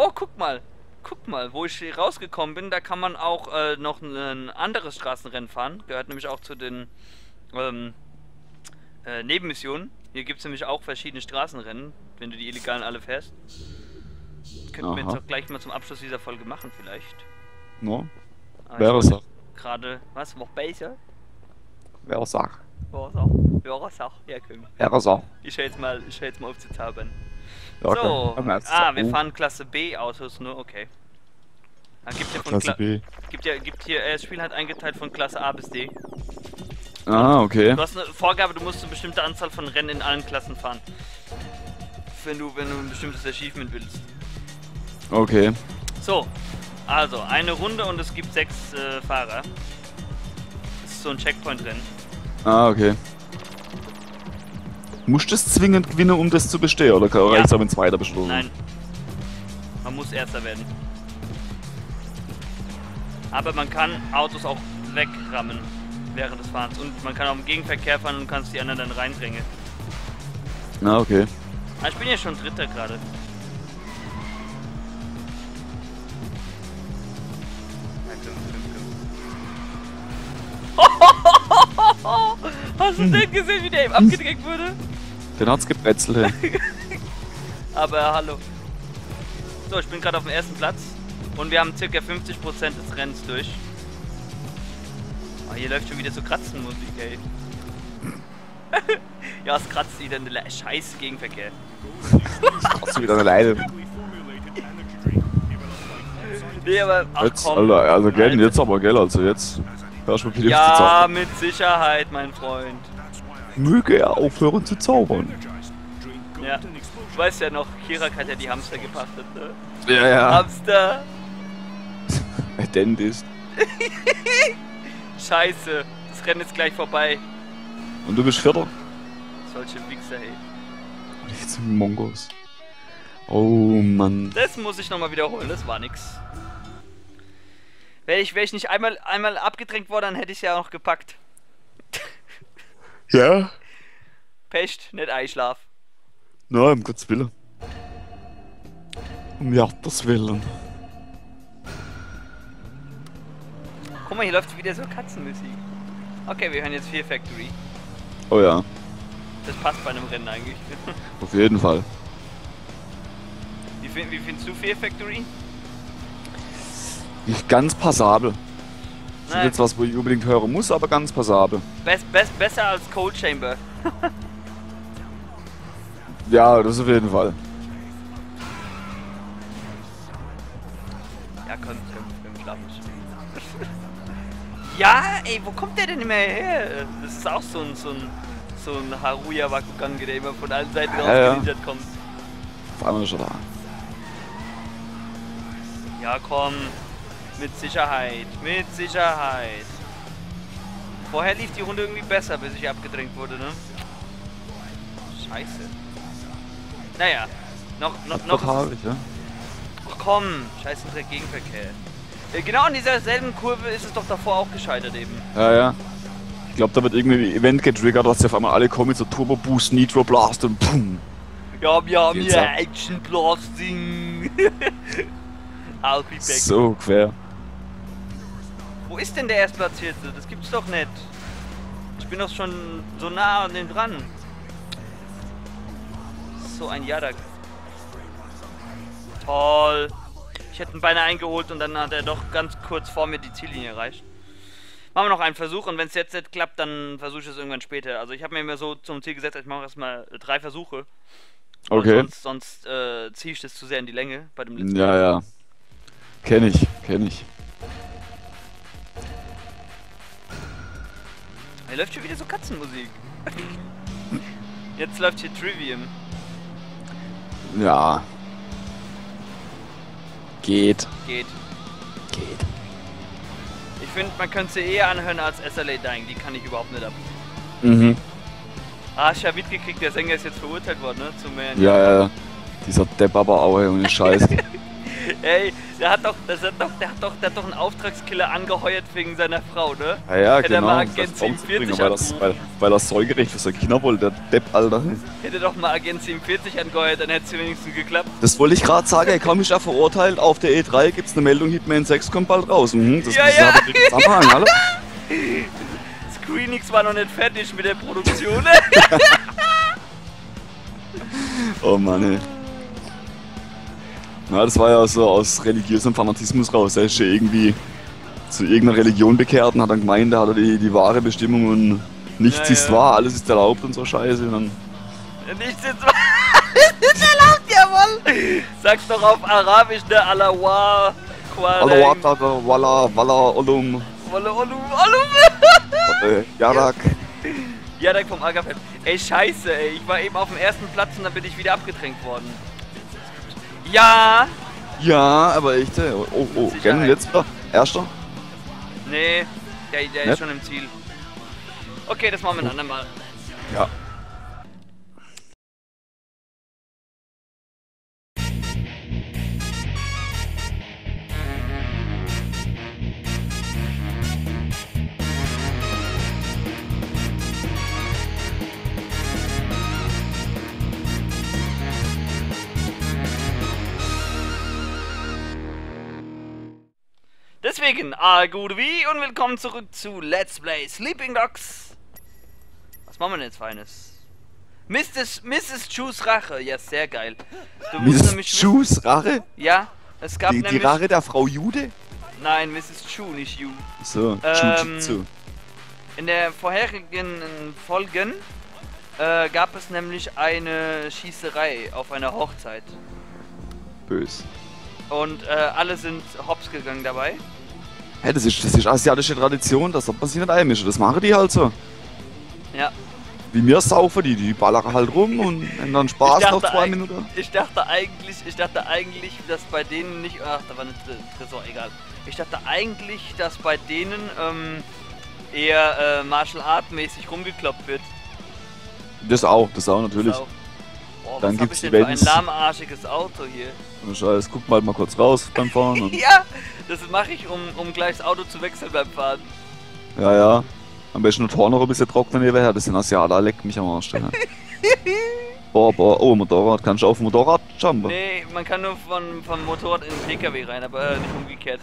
Oh, guck mal. Guck mal, wo ich hier rausgekommen bin, da kann man auch äh, noch ein anderes Straßenrennen fahren. Gehört nämlich auch zu den ähm, äh, Nebenmissionen. Hier gibt es nämlich auch verschiedene Straßenrennen, wenn du die illegalen alle fährst. Könnten wir jetzt auch gleich mal zum Abschluss dieser Folge machen, vielleicht. No? Ah, Wäre es auch. Gerade, was? Noch besser? Wäre es auch. Ja, so. Ja, so. Ja, komm. Wäre es auch. Ich höre jetzt mal, ich höre jetzt mal auf zu zaubern. Ja, so, komm, jetzt. ah, wir fahren Klasse B Autos nur, okay. Ah, gibt ja von Klasse Kla B. gibt ja, gibt hier, äh, das Spiel hat eingeteilt von Klasse A bis D. Ah, okay. Du hast eine Vorgabe, du musst eine bestimmte Anzahl von Rennen in allen Klassen fahren. Wenn du, wenn du ein bestimmtes Achievement willst. Okay. So, also eine Runde und es gibt sechs äh, Fahrer. Das ist so ein Checkpoint-Rennen. Ah, okay. Musst du es zwingend gewinnen, um das zu bestehen? Oder kann- Ja. reicht es auch, wenn Zweiter besteht? Nein. Man muss Erster werden. Aber man kann Autos auch wegrammen während des Fahrens. Und man kann auch im Gegenverkehr fahren und kannst die anderen dann reindrängen. Ah, okay. Ah, ich bin ja schon Dritter gerade. Ja, komm, komm, komm. Hast du den gesehen, wie der eben abgedrängt wurde? Den hat's gebrezelt. Aber hallo. So, ich bin gerade auf dem ersten Platz. Und wir haben circa 50% des Rennens durch. Oh, hier läuft schon wieder so Kratzenmusik, ey. ja, es kratzt wieder eine Le- scheiß Gegenverkehr. Hast du wieder eine Leine? Nee, aber ach Jetzt, komm. Alter, also gell, jetzt aber, gell, also jetzt. Hörst du mal bitte Ja, mit Sicherheit, mein Freund. Möge er aufhören zu zaubern. Ja. Du weißt ja noch, Kirak hat ja die Hamster gepachtet, ne? Ja, ja. Hamster! Ein Dentist. Scheiße, das Rennen ist gleich vorbei. Und du bist Vierter? Solche Wichser, ey. Jetzt sind Mongos. Oh Mann. Das muss ich nochmal wiederholen, das war nix. Wäre ich, wär ich nicht einmal, einmal abgedrängt worden, dann hätte ich ja noch gepackt. Ja? Pecht, nicht Eischlaf. Na, um Gottes Willen. Um Gottes Willen. Guck mal, hier läuft wieder so Katzenmusik. Okay, wir hören jetzt Fear Factory. Oh ja, Das passt bei einem Rennen eigentlich. auf jeden Fall. Wie, fin- wie findest du Fear Factory? Nicht ganz passabel. Das ist jetzt was, wo ich unbedingt hören muss, aber ganz passabel. Best, best, besser als Cold Chamber. Ja, das auf jeden Fall. Ja, komm, komm, komm, schlaf ja, ey, wo kommt der denn immer her? Das ist auch so ein, so ein, so ein Haruya Wakugange, der immer von allen Seiten Ja, ja. rausgeninjert kommt. Auf einmal ist er da. Ja, komm. Mit Sicherheit. Mit Sicherheit. Vorher lief die Runde irgendwie besser, bis ich abgedrängt wurde, ne? Scheiße. Naja. Noch, noch, noch. Doch habe ich, ja. Ach komm. Scheiße, der Gegenverkehr. Äh, Genau in dieser selben Kurve ist es doch davor auch gescheitert eben. Ja, ja. Ich glaube, da wird irgendwie ein Event getriggert, dass sie auf einmal alle kommen mit so Turbo Boost, Nitro Blast und pum. Ja, wir haben Geht's hier ab? Action Blasting. I'll be back. So quer. Wo ist denn der Erstplatzierte? Das gibt's doch nicht. Ich bin doch schon so nah an dem dran. So ein Jadak. Toll. Ich hätte ihn beinahe eingeholt und dann hat er doch ganz kurz vor mir die Ziellinie erreicht. Machen wir noch einen Versuch und wenn es jetzt nicht klappt, dann versuche ich es irgendwann später. Also ich habe mir immer so zum Ziel gesetzt, ich mache erstmal drei Versuche. Und Okay. Sonst, sonst äh, ziehe ich das zu sehr in die Länge bei dem letzten Ja, ja. Kenn ich, kenn ich. Hier läuft schon wieder so Katzenmusik. Jetzt läuft hier Trivium. Ja. Geht. Geht. Geht. Ich finde, man könnte sie eher anhören als SLA Dying. Die kann ich überhaupt nicht ab. Mhm. Ah, ich habe mitgekriegt, der Sänger ist jetzt verurteilt worden, ne? Zu mehr. Ja, ja, ja. Dieser Depp aber auch, ey, ohne Scheiß. Ey, der hat doch, das hat doch, der hat doch, der hat doch einen Auftragskiller angeheuert wegen seiner Frau, ne? Ja, ja, Hätte genau. mal das Agent bringen, 47 weil, das, weil, weil das Säugerecht seine Kinder wollte, der Depp, Alter. Hätte doch mal Agent 47 angeheuert, dann hätte es wenigstens geklappt. Das wollte ich gerade sagen, er kaum ist ja verurteilt. Auf der E3 gibt's eine Meldung, Hitman 6 kommt bald raus. Mhm, das Ja, ist ja. Zusammenhang, Alter. Screenix war noch nicht fertig mit der Produktion. Oh Mann, ey. Na, das war ja so aus religiösem Fanatismus raus. Er ist ja irgendwie zu irgendeiner Religion bekehrt und hat dann gemeint, da hat er die, die wahre Bestimmung und nichts Ja, ist ja. wahr, alles ist erlaubt und so Scheiße. Und dann, Nichts ist ist erlaubt, jawohl! Sag's doch auf Arabisch, ne? Alawa, Allah, Walla, Walla, Walla, Olum, Wolle, Olu, Olu. äh, Yarak. Ja, dank vom Agafett. Ey, scheiße, ey. Ich war eben auf dem ersten Platz und dann bin ich wieder abgedrängt worden. Ja! Ja, aber ey. Oh, oh, Sicherheit. Rennen jetzt wieder? Erster? Nee, der, der ist schon im Ziel. Okay, das machen wir ein andermal. Ja. Deswegen, ah, gute wie und willkommen zurück zu Let's Play Sleeping Dogs. Was machen wir denn jetzt Feines? Mrs. Mrs. Choose Rache, ja, sehr geil. Du musst Mrs. Schuhs Rache? Ja, es gab Die, die nämlich. Rache der Frau Jude? Nein, Mrs. Chu, nicht you. So, Ähm, Jujitsu. In der vorherigen Folgen äh, gab es nämlich eine Schießerei auf einer Hochzeit. Bös. Und äh, alle sind hops gegangen dabei. Hä, das ist, das ist asiatische Tradition, das sollte man sich nicht einmischen. Das machen die halt so. Ja. Wie mir saufen die, die ballern halt rum und dann Spaß nach dachte zwei Minuten. Ich dachte eigentlich, ich dachte eigentlich, dass bei denen nicht. Ach, da war eine Tre- Tresor, egal. Ich dachte eigentlich, dass bei denen ähm, eher äh, Martial Art mäßig rumgekloppt wird. Das auch, das auch natürlich. Sau. Boah, Dann was hab gibt's ich denn für ein Events. lahmarschiges Auto hier? Scheiß, guck mal, mal kurz raus beim Fahren. Ja, das mache ich, um, um gleich das Auto zu wechseln beim Fahren. ja, ja. Am besten nur Tor noch ein bisschen trocknen nebenher, das sind Asiater, leck mich am Arsch. Ja. boah, boah, oh, Motorrad, kannst du auf dem Motorrad jumpen? Nee, man kann nur von, vom Motorrad in den PKW rein, aber äh, nicht umgekehrt.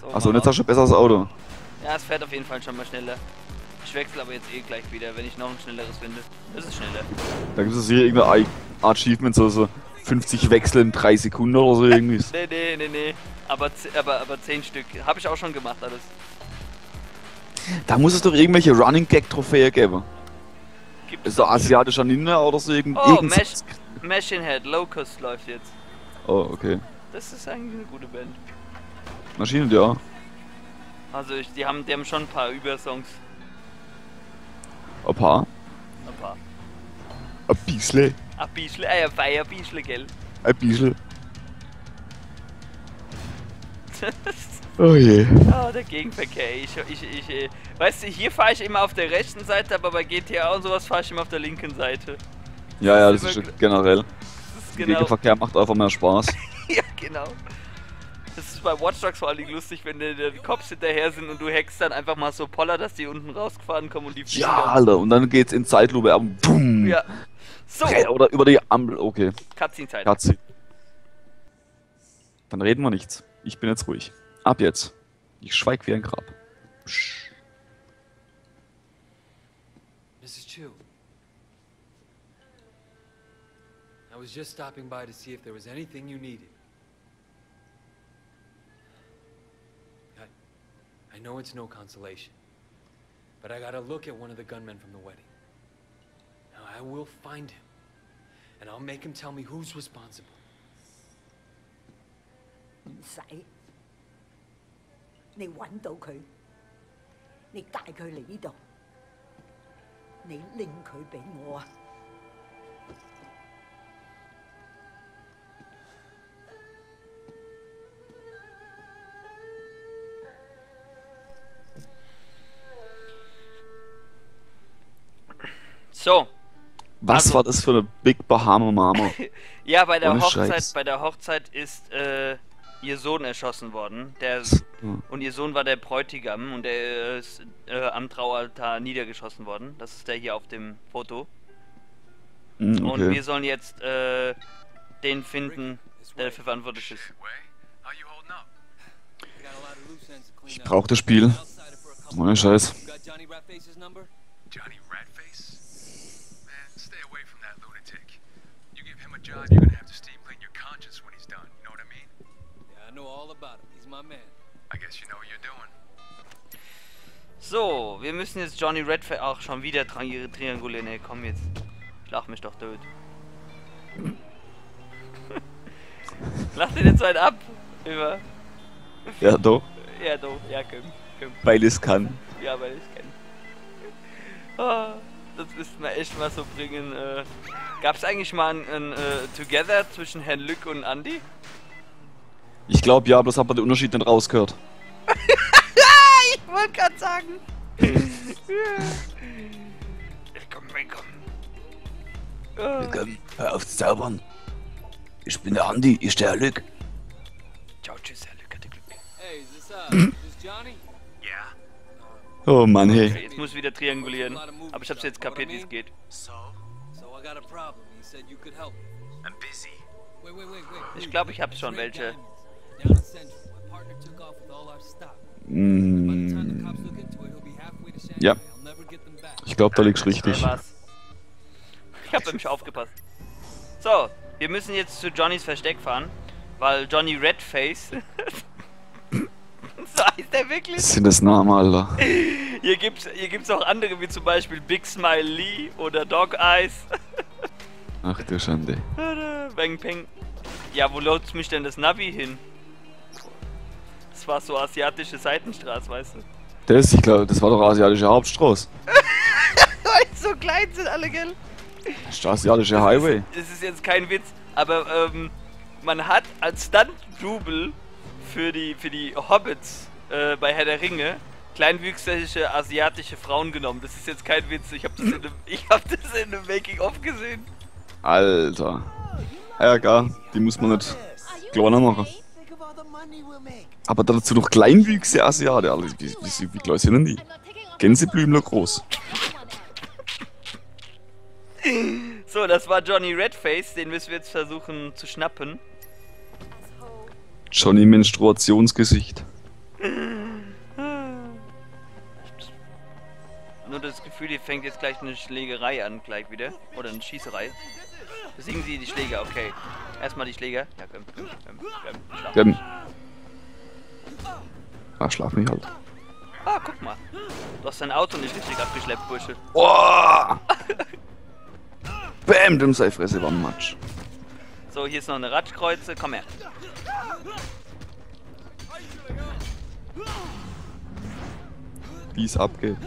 So, Achso, und jetzt hast du ein besseres Auto. Ja, es fährt auf jeden Fall schon mal schneller. Ich wechsle aber jetzt eh gleich wieder, wenn ich noch ein schnelleres finde. Es ist schneller. Da gibt es hier irgendein Achievement, so, so 50 Wechsel in 3 Sekunden oder so irgendwie. Nee, nee, nee, nee. Aber, aber, aber 10 Stück. Habe ich auch schon gemacht alles. Da muss es doch irgendwelche Running Gag Trophäe geben. Gibt Ist der asiatischer Ninja oder so irgend, Oh, irgend Mesh, Machine Head, Locust läuft jetzt. Oh, okay. Das ist eigentlich eine gute Band. Maschinen, ja. Also ich, die haben, die haben schon ein paar Übersongs. Ein paar. Ein paar. Ein bisschen. Ein bisschen, ein Feier, bisschen, gell? Ein bisschen. Oh je. Oh, der Gegenverkehr. Ich, ich, ich, weißt du, hier fahre ich immer auf der rechten Seite, aber bei GTA und sowas fahre ich immer auf der linken Seite. Ja, ja, Das das ist generell. Das ist Der genau. Gegenverkehr macht einfach mehr Spaß. ja, genau. Das ist bei Watch Dogs vor allem lustig, wenn die, die Cops hinterher sind und du hackst dann einfach mal so Poller, dass die unten rausgefahren kommen und die fliegen Ja, Alter. Und dann geht's in Zeitlupe. ab. Boom. Ja. So, Oder über die Ampel. Okay. Cutscene-Zeit. Katze. Dann reden wir nichts. Ich bin jetzt ruhig. Ab jetzt. Ich schweig wie ein Grab. Psch. Mrs. Chu. I was just stopping by to see if there was anything you needed. I, know it's no consolation, but I gotta look at one of the gunmen from the wedding. Now, I will find him, and I'll make him tell me who's responsible. 唔 So, Was Also- war das für eine Big Bahama Mama? Ja, bei der Ohne Hochzeit, Scheiß. bei der Hochzeit ist äh, ihr Sohn erschossen worden. Der und ihr Sohn war der Bräutigam und der ist äh, am Traualtar niedergeschossen worden. Das ist der hier auf dem Foto. Hm, Und wir okay. sollen jetzt äh, den finden, der dafür verantwortlich ist. Ich brauche das Spiel. Ohne Scheiß. Johnny job, you're gonna have to steam clean your conscience when he's done. You know what I mean? Yeah, I know all about him. He's my man. I guess you know what you're doing. So, wir müssen jetzt Johnny Redford auch schon wieder tri triangulieren. Ey, komm jetzt. Schlag mich doch tot. Lach dir jetzt einen ab. Über. Ja, doch. Ja, doch. Ja, komm. komm. Weil es kann. Ja, weil ich kenne. Ah, das müssten wir echt mal so bringen. Äh, Gab es eigentlich mal ein, ein äh, Together zwischen Herrn Lück und Andy? Ich glaube ja, bloß hat man den Unterschied nicht rausgehört. Ich wollte gerade sagen. willkommen, willkommen. Ah, Hör auf zu zaubern. Ich bin der Andi, ich der Lück. Ciao, tschüss, Herr Lück. Hatte Glück. Hey, is this, uh, is Johnny? Oh Mann, Okay, hey. jetzt muss ich wieder triangulieren. Aber ich hab's jetzt kapiert, wie es geht. Ich glaube, ich hab's schon welche. Mm. Ja. Ich glaube, da liegst Wer richtig. Ich hab nämlich aufgepasst. So, wir müssen jetzt zu Johnnys Versteck fahren, weil Johnny Redface. so heißt der wirklich? Sind das Namen, Alter? Hier gibt's, hier gibt's auch andere, wie zum Beispiel Big Smile Lee oder Dog Eyes. Ach du Schande. Weng Peng. Ja, wo lotst mich denn das Navi hin? Das war so asiatische Seitenstraße, weißt du? Das, ich glaube, das war doch asiatische Hauptstraße. So klein sind alle, gell? Das ist der asiatische Highway. Das ist jetzt kein Witz, aber ähm, man hat als Stunt-Double für die, für die Hobbits äh, bei Herr der Ringe kleinwüchsige asiatische Frauen genommen. Das ist jetzt kein Witz. Ich habe das in einem, ich hab das in einem Making-of gesehen. Alter. Ja, gar. Die muss man nicht kleiner machen. Aber dazu noch kleinwüchsige Asiate. Wie, wie, wie, wie klein sind denn die? Gänseblümler groß. So, das war Johnny Redface. Den müssen wir jetzt versuchen zu schnappen. Johnny Menstruationsgesicht. Nur das Gefühl, hier fängt jetzt gleich eine Schlägerei an, gleich wieder. Oder eine Schießerei. Besiegen Sie die Schläger, okay. Erstmal die Schläger. Ja, komm, komm, komm, komm. Schlaf. Ah, schlaf mich halt. Ah, guck mal. Du hast dein Auto nicht richtig abgeschleppt, Bursche. Oh! Bäm, dem sei Fresse war ein Matsch. So, hier ist noch eine Ratschkreuze. Komm her. Wie es abgeht.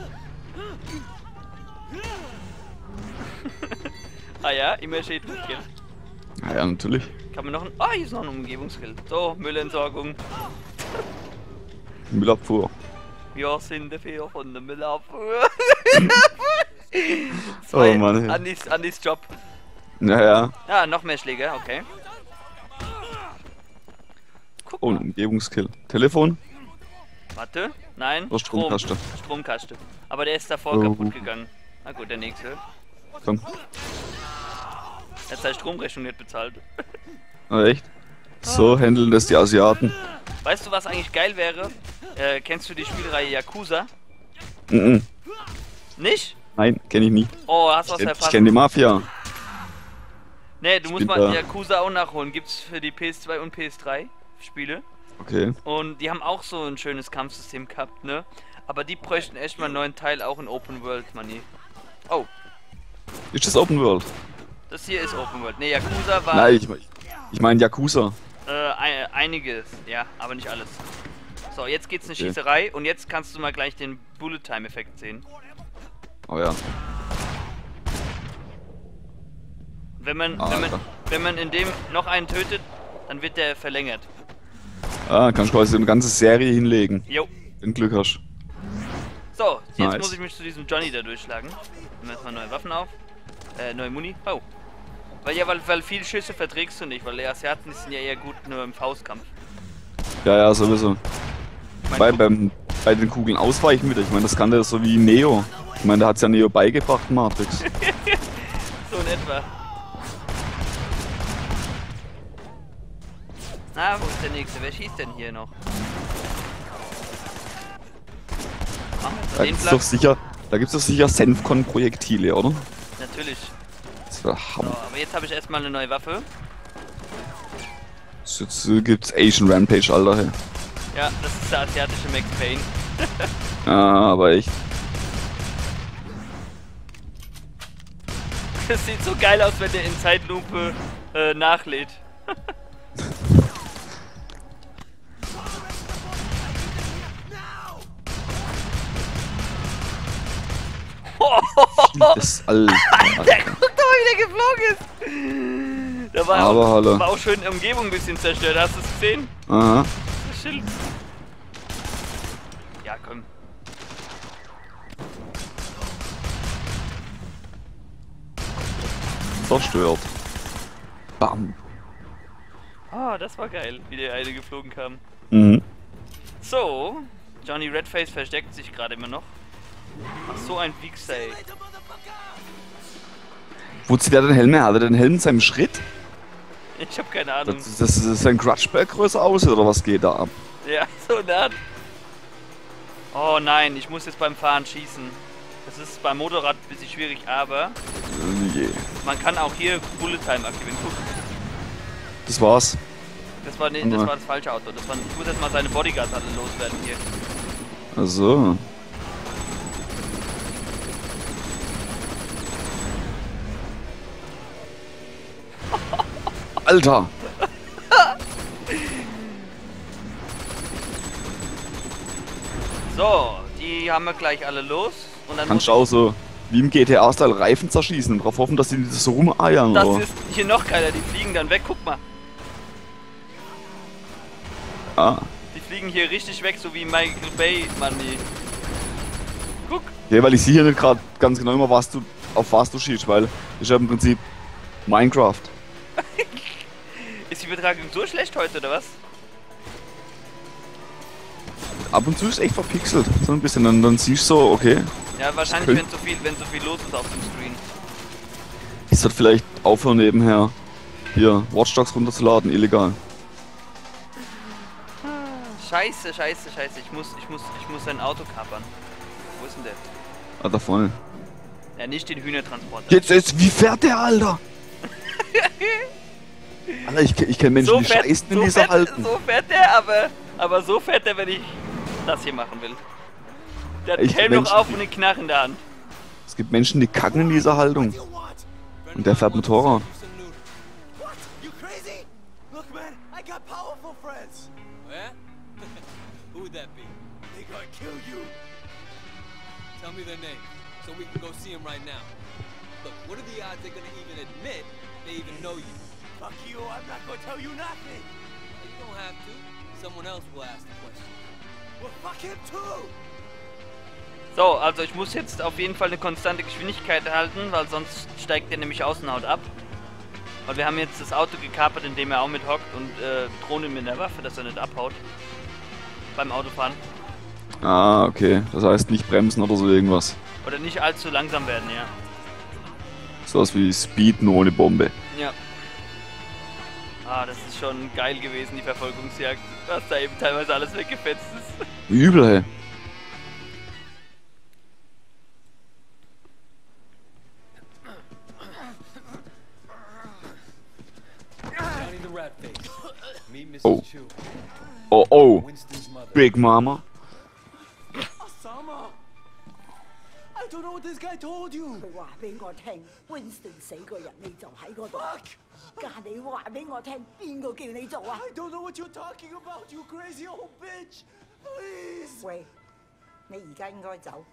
Ah ja, immer steht gut, gell? Ja, ja, natürlich. Kann man noch ein... Ah, hier ist noch ein Umgebungskill. So, Müllentsorgung. Müllabfuhr. Wir sind dafür von der Müllabfuhr. Oh Mann, ey. Andis, Andis Job. Ja, ja. Ah, noch mehr Schläger, okay. Guck Oh, ein. Umgebungskill. Telefon? Warte. Nein. Oh, Stromkasten. Strom. Stromkasten. Aber der ist davor Oh. kaputt gegangen. Na gut, der nächste. Komm. Er hat seine Stromrechnung nicht bezahlt. Ah, echt? So handeln das die Asiaten. Weißt du, was eigentlich geil wäre? Äh, kennst du die Spielreihe Yakuza? Mhm. Nicht? Nein, kenne ich nicht. Oh, hast was Ich, ich kenne die Mafia. Nee, du musst mal. Yakuza auch nachholen. Gibt's für die PS2 und PS3 Spiele. Okay. Und die haben auch so ein schönes Kampfsystem gehabt, ne? Aber die bräuchten echt mal einen neuen Teil, auch in Open World, Manni. Oh, Ist das Open World? das hier ist Open World. Ne, Yakuza war Nein, ich, ich meine Yakuza. äh, ein, einiges, ja, aber nicht alles. So, jetzt geht's eine Okay. Schießerei und jetzt kannst du mal gleich den Bullet Time Effekt sehen. Oh ja. Wenn man, Ah, wenn man, wenn man in dem noch einen tötet, dann wird der verlängert. Ah, kannst du quasi eine ganze Serie hinlegen, Jo. wenn Glück hast. So, jetzt Nice. muss ich mich zu diesem Johnny da durchschlagen. Nehmen wir erstmal neue Waffen auf. Äh, neue Muni? Oh. Weil ja, weil, weil viele Schüsse verträgst du nicht, weil die Asiaten sind ja eher gut nur im Faustkampf. Ja, ja, sowieso. Bei, beim, bei den Kugeln ausweichen wieder. Ich meine, das kann der so wie Neo. Ich meine, der hat's ja Neo beigebracht, Matrix. So in etwa. Na, wo ist der nächste? Wer schießt denn hier noch? Ah, Da den gibt's Platz. doch sicher, da gibt's doch sicher Senfcon-Projektile, oder? Natürlich. Das wäre So, Hammer. aber jetzt habe ich erstmal eine neue Waffe. Jetzt gibt's Asian Rampage, Alter. Hey. Ja, das ist der asiatische Payne. Ja, aber echt. Das sieht so geil aus, wenn der in Zeitlupe äh, nachlädt. Das Alter. Der guckt doch mal, wie der geflogen ist. Da war, Aber auch, hallo. war auch schön die Umgebung ein bisschen zerstört. Hast du es gesehen? Aha. Das Schild. Ja, komm. Zerstört. Bam. Ah, das war geil, wie der eine geflogen kam. Mhm. So, Johnny Redface versteckt sich gerade immer noch. Ach, so ein Wichser, ey. Wo zieht er den Helm her? Hat er den Helm in seinem Schritt? Ich hab keine Ahnung. Das, das, das ist sein Crutchback größer aus oder was geht da ab? Ja, so nah. Oh nein, ich muss jetzt beim Fahren schießen. Das ist beim Motorrad ein bisschen schwierig, aber je. man kann auch hier Bullet Time aktivieren. Guck, Das war's. das war, nee, das war das falsche Auto. Das war, ich muss jetzt mal seine Bodyguards alle loswerden hier. Also. Alter! So, die haben wir gleich alle los. Und dann Kannst du auch so wie im GTA-Style Reifen zerschießen und darauf hoffen, dass die nicht so rumeiern, Das oder? ist hier noch geiler, die fliegen dann weg, guck mal. Ah. Die fliegen hier richtig weg, so wie Michael Bay, Mann. Die. Guck, Ja, weil ich sehe hier nicht gerade ganz genau immer, was du, auf was du schießt, weil ich habe im Prinzip Minecraft. Ist die Übertragung so schlecht heute, oder was? Ab und zu ist echt verpixelt, so ein bisschen. Dann, dann siehst du so, okay, Ja, wahrscheinlich, wenn so viel, wenn so viel los ist auf dem Screen. ich sollte vielleicht aufhören nebenher hier Watch Dogs runterzuladen, illegal. Scheiße, scheiße, scheiße. Ich muss, ich muss, ich muss sein Auto kapern. Wo ist denn der? Ah, da vorne. Ja, nicht den Hühnertransporter. Jetzt, jetzt, wie fährt der, Alter? Alter, ich, ich kenne Menschen, die scheißen in so dieser fährt, Halten. so fährt der, aber, aber so fährt der, wenn ich das hier machen will. Der hat Helm noch auf und den Knarre in der Hand. Es gibt Menschen, die kacken in dieser Haltung. Und der fährt kill you. Tell me their name, so we can go see them right now. Look, what are the odds they're gonna even admit they even know you? Fuck you, I'm not gonna tell you nothing. You don't have to. Someone else will ask the question. Well, fuck him too. So, also ich muss jetzt auf jeden Fall eine konstante Geschwindigkeit halten, weil sonst steigt er nämlich aus und haut ab. Weil wir haben jetzt das Auto gekapert, in dem er auch mit hockt und äh, drohen ihm mit der Waffe, dass er nicht abhaut. Beim Autofahren. Ah, okay. Das heißt nicht bremsen oder so irgendwas. Oder nicht allzu langsam werden, ja. Sowas wie Speed nur ohne Bombe. Ja. Ah, das ist schon geil gewesen, die Verfolgungsjagd. Was da eben teilweise alles weggefetzt ist. Übel, hey. Johnny the Rat Face. Meet Mrs. Oh. Chu, Oh, oh. Winston's mother. Big Mama. Osama. I don't know what this guy told you. 佢话俾我听，Winston 死个人你就喺嗰度。 Fuck. 家你话俾我听，边个叫你做啊？ I don't know what you're talking about, you crazy old bitch. Please. 喂，你而家应该走，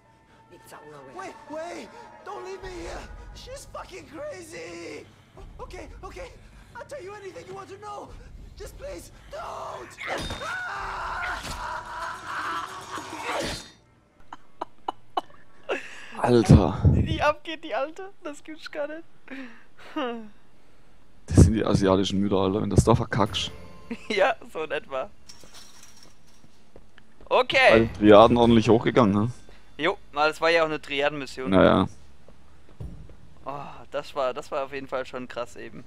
你走啦喂。 Wait, wait. Don't leave me here. She's fucking crazy. Okay, okay. I'll tell you anything you want to know. Just please, don't. Alter, Die abgeht, die Alte. Das gibt's gar nicht. Das sind die asiatischen Mütter, Alter, wenn das da verkackst. ja, so in etwa. Okay. Weil Triaden ordentlich hochgegangen, ne? Jo, mal, das war ja auch eine Triadenmission. Naja. Oh, das war, das war auf jeden Fall schon krass eben.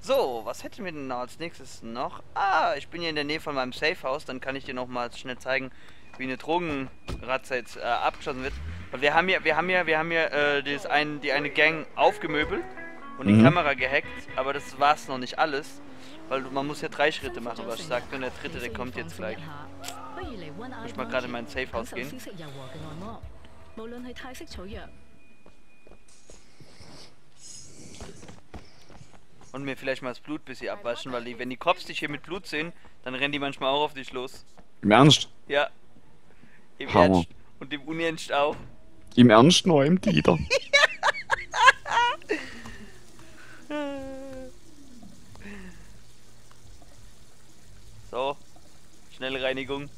So, was hätten wir denn als nächstes noch? Ah, ich bin hier in der Nähe von meinem Safehouse, dann kann ich dir noch mal schnell zeigen, wie eine Drogenratze jetzt äh, abgeschossen wird. Weil wir haben ja, wir haben ja, wir haben ja äh, das ein, die eine Gang aufgemöbelt und die Mhm. Kamera gehackt, aber das war's noch nicht alles. Weil man muss ja drei Schritte machen, was ich sagte, und der dritte, der kommt jetzt gleich. Muss Ich mal gerade in mein Safehouse gehen. Und mir vielleicht mal das Blut bis hier abwaschen, weil die, wenn die Cops dich hier mit Blut sehen, dann rennen die manchmal auch auf dich los. Im Ernst? Ja. Im Hammer. Ernst. Und im Unernst auch. Im Ernst nur im Dieter. So. Schnelle Reinigung.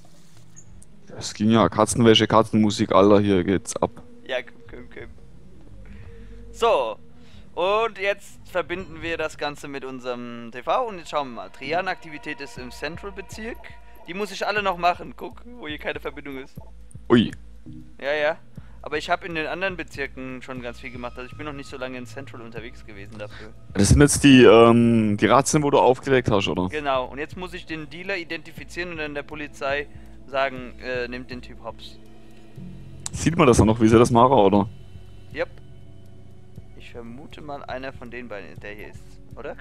Das ging ja. Katzenwäsche, Katzenmusik, Alter, hier geht's ab. Ja, komm, komm, komm. So. Und jetzt verbinden wir das Ganze mit unserem TV und jetzt schauen wir mal. Trian-Aktivität ist im Central-Bezirk. Die muss ich alle noch machen. Guck, wo hier keine Verbindung ist. Ui. Ja, ja. Aber ich habe in den anderen Bezirken schon ganz viel gemacht. Also ich bin noch nicht so lange in Central unterwegs gewesen dafür. Das sind jetzt die, ähm, die Razzien, wo du aufgedeckt hast, oder? Genau. Und jetzt muss ich den Dealer identifizieren und dann der Polizei sagen, äh, nimmt den Typ Hops. Sieht man das dann noch, wie sie das machen, oder? Yep. Ich vermute mal einer von den beiden, der hier ist, oder?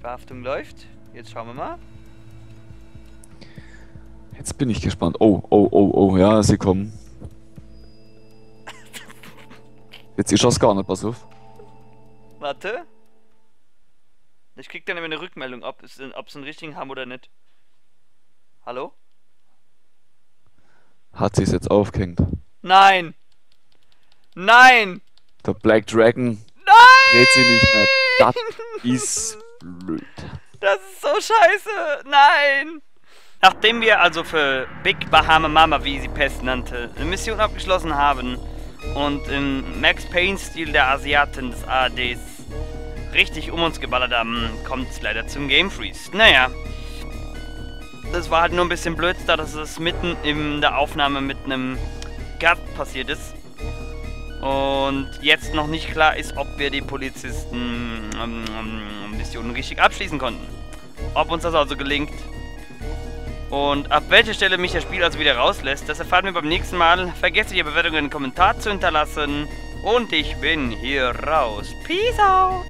Verhaftung läuft. Jetzt schauen wir mal. Jetzt bin ich gespannt. Oh, oh, oh, oh, ja, sie kommen. Jetzt ist das gar nicht, pass auf. Warte. Ich krieg dann immer eine Rückmeldung, ob es sie einen richtigen haben oder nicht. Hallo? Hat sie's jetzt aufgehängt. Nein! Nein! Der Black Dragon Nein! dreht sie nicht mehr. Das ist blöd. Das ist so scheiße! Nein! Nachdem wir also für Big Bahama Mama, wie sie Pest nannte, eine Mission abgeschlossen haben und im Max Payne-Stil der Asiaten des ARDs richtig um uns geballert haben, kommt es leider zum Game Freeze. Naja, das war halt nur ein bisschen blöd, da das es mitten in der Aufnahme mit einem Gast passiert ist. Und jetzt noch nicht klar ist, ob wir die Polizisten ähm, ähm, richtig abschließen konnten. Ob uns das also gelingt. Und ab welcher Stelle mich das Spiel also wieder rauslässt, das erfahren wir beim nächsten Mal. Vergesst die Bewertung einen Kommentar zu hinterlassen. Und ich bin hier raus. Peace out!